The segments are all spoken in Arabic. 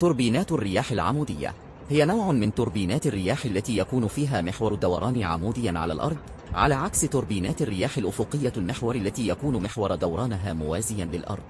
توربينات الرياح العمودية. هي نوع من توربينات الرياح التي يكون فيها محور الدوران عموديا على الأرض. على عكس توربينات الرياح الأفقية المحور التي يكون محور دورانها موازيا للأرض.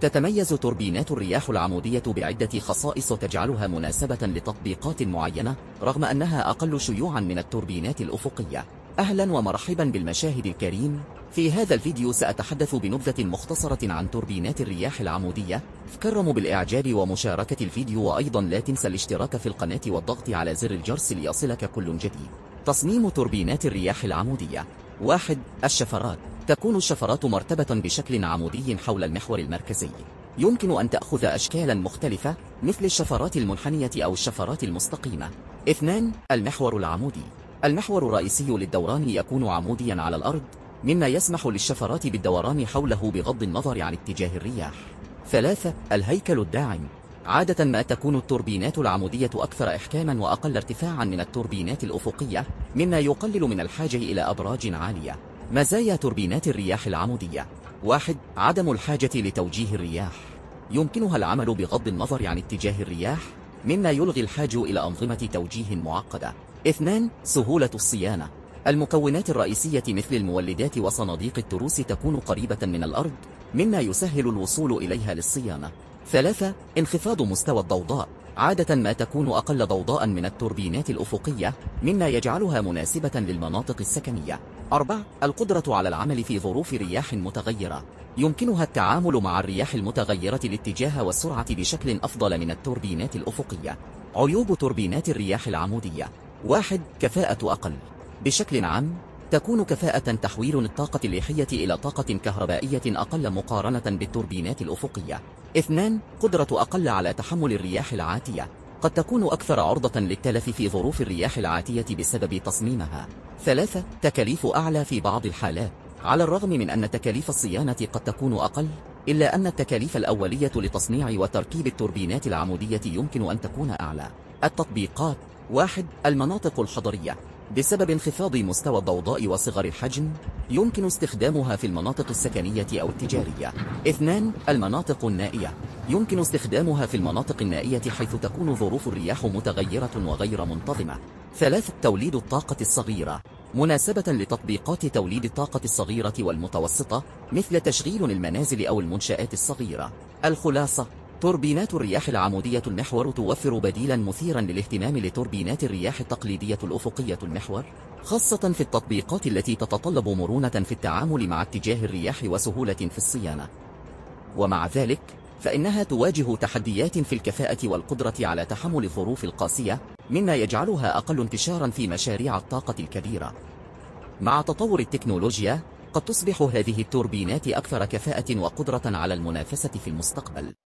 تتميز توربينات الرياح العمودية بعدة خصائص تجعلها مناسبة لتطبيقات معينة رغم أنها أقل شيوعا من التوربينات الأفقية. أهلا ومرحبا بالمشاهد الكريم. في هذا الفيديو سأتحدث بنبذة مختصرة عن توربينات الرياح العمودية. تكرموا بالإعجاب ومشاركة الفيديو وأيضا لا تنسى الاشتراك في القناة والضغط على زر الجرس ليصلك كل جديد. تصميم توربينات الرياح العمودية. واحد الشفرات. تكون الشفرات مرتبة بشكل عمودي حول المحور المركزي. يمكن أن تأخذ أشكالا مختلفة مثل الشفرات المنحنية أو الشفرات المستقيمة. اثنان المحور العمودي. المحور الرئيسي للدوران يكون عموديا على الأرض مما يسمح للشفرات بالدوران حوله بغض النظر عن اتجاه الرياح. ثلاثة الهيكل الداعم. عادة ما تكون التوربينات العمودية أكثر إحكاما وأقل ارتفاعا من التوربينات الأفقية مما يقلل من الحاجة إلى أبراج عالية. مزايا توربينات الرياح العمودية؟ واحد عدم الحاجة لتوجيه الرياح. يمكنها العمل بغض النظر عن اتجاه الرياح مما يلغي الحاج إلى أنظمة توجيه معقدة. اثنان سهولة الصيانة. المكونات الرئيسية مثل المولدات وصناديق التروس تكون قريبة من الأرض مما يسهل الوصول إليها للصيانة. ثلاثة انخفاض مستوى الضوضاء. عادة ما تكون أقل ضوضاء من التوربينات الأفقية مما يجعلها مناسبة للمناطق السكنية. أربعة القدرة على العمل في ظروف رياح متغيرة. يمكنها التعامل مع الرياح المتغيرة الاتجاه والسرعة بشكل أفضل من التوربينات الأفقية. عيوب توربينات الرياح العمودية. واحد كفاءة أقل. بشكل عام تكون كفاءة تحويل الطاقة الليحية إلى طاقة كهربائية أقل مقارنة بالتوربينات الأفقية. اثنان قدرة أقل على تحمل الرياح العاتية. قد تكون أكثر عرضة للتلف في ظروف الرياح العاتية بسبب تصميمها. ثلاثة تكاليف أعلى في بعض الحالات. على الرغم من أن تكاليف الصيانة قد تكون أقل إلا أن التكاليف الأولية لتصنيع وتركيب التوربينات العمودية يمكن أن تكون أعلى. التطبيقات. واحد المناطق الحضرية. بسبب انخفاض مستوى الضوضاء وصغر الحجم يمكن استخدامها في المناطق السكنية أو التجارية. اثنان المناطق النائية. يمكن استخدامها في المناطق النائية حيث تكون ظروف الرياح متغيرة وغير منتظمة. ثلاث توليد الطاقة الصغيرة. مناسبة لتطبيقات توليد الطاقة الصغيرة والمتوسطة مثل تشغيل المنازل أو المنشآت الصغيرة. الخلاصة توربينات الرياح العمودية المحور توفر بديلا مثيرا للاهتمام لتوربينات الرياح التقليدية الأفقية المحور خاصة في التطبيقات التي تتطلب مرونة في التعامل مع اتجاه الرياح وسهولة في الصيانة. ومع ذلك فإنها تواجه تحديات في الكفاءة والقدرة على تحمل الظروف القاسية مما يجعلها أقل انتشارا في مشاريع الطاقة الكبيرة. مع تطور التكنولوجيا قد تصبح هذه التوربينات أكثر كفاءة وقدرة على المنافسة في المستقبل.